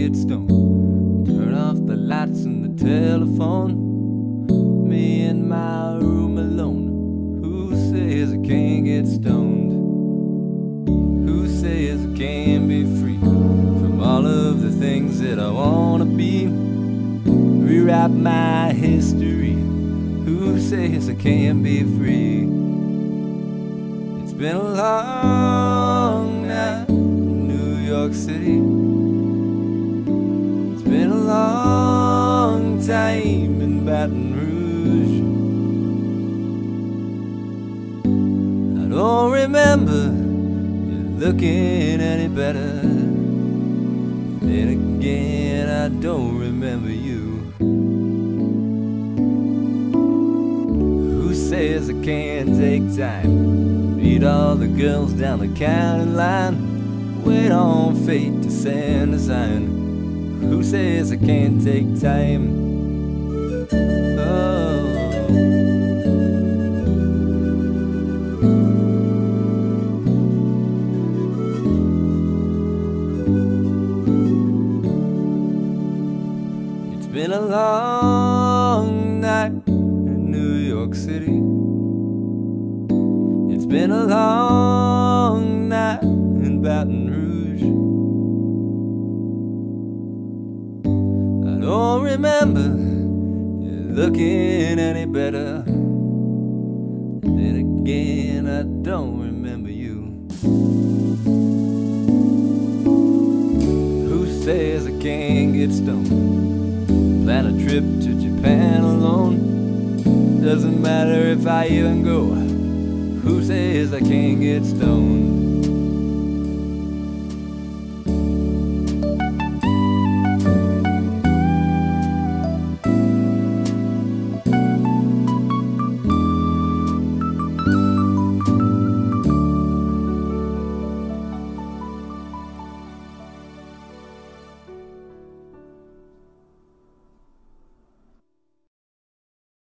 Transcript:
get stoned. Turn off the lights and the telephone. Me in my room alone. Who says I can't get stoned? Who says I can't be free from all of the things that I wanna be? Rewrite my history. Who says I can't be free? It's been a long night in New York City. Baton Rouge. I don't remember you looking any better. Then again, I don't remember you. Who says I can't take time? Meet all the girls down the county line. Wait on fate to send a sign. Who says I can't take time? Been a long night in New York City. It's been a long night in Baton Rouge. I don't remember you looking any better. Then again, I don't remember you. Who says I can't get stoned? Plan a trip to Japan alone. Doesn't matter if I even go. Who says I can't get stoned?